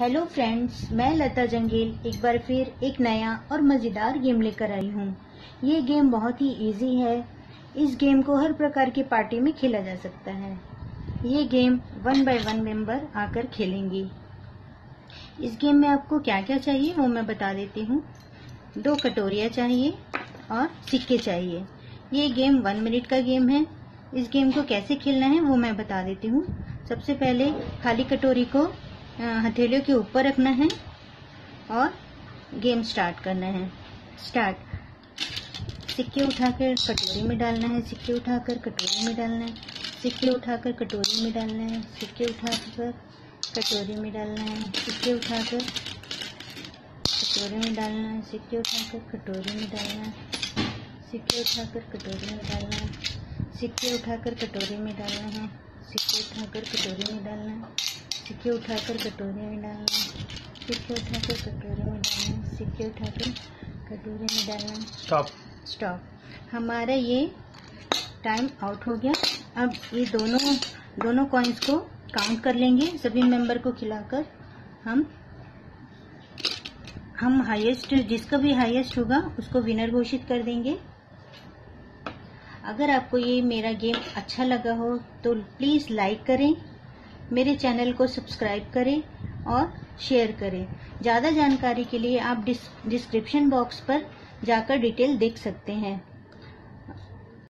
Hello friends मैं लता जंगील एक बार फिर एक नया और मज़ेदार गेम लेकर आई हूँ। ये गेम बहुत ही इजी है। इस गेम को हर प्रकार की पार्टी में खेला जा सकता है। ये game one by one member आकर खेलेंगे। इस गेम में आपको क्या क्या चाहिए वो मैं बता देती हूँ। दो कटोरियाँ चाहिए और सिक्के चाहिए। ये गेम वन मिनट का गेम है। इस गेम को कैसे खेलना है वो मैं बता देती हूँ। सबसे पहले खाली कटोरी को हथेलियों के ऊपर रखना है और गेम स्टार्ट करना है। स्टार्ट सिक्के उठाकर कटोरी में डालना है, सिक्के उठाकर कटोरी में डालना है, सिक्के उठाकर कटोरी में डालना है, सिक्के उठाकर कटोरी में डालना है, सिक्के उठाकर कटोरी में डालना है, सिक्के उठाकर कटोरी में डालना है, सिक्के उठाकर कटोरी में डालना है, सिक्के उठाकर कटोरी में डालना है, सिक्के उठाकर कटोरी में डालना है। सिक्के उठाकर कटोरे में डालना। सिक्के उठाकर कटोरे में डालना। सिक्के उठाकर कटोरे में डालना। स्टॉप स्टॉप हमारा ये टाइम आउट हो गया। अब ये दोनों दोनों कॉइन्स को काउंट कर लेंगे। सभी मेंबर को खिलाकर हम हम हाईएस्ट जिसका भी हाईएस्ट होगा उसको विनर घोषित कर देंगे। अगर आपको ये मेरा गेम अच्छा लगा हो तो प्लीज़ लाइक करें। मेरे चैनल को सब्सक्राइब करें और शेयर करें। ज़्यादा जानकारी के लिए आप डिस्क्रिप्शन बॉक्स पर जाकर डिटेल देख सकते हैं।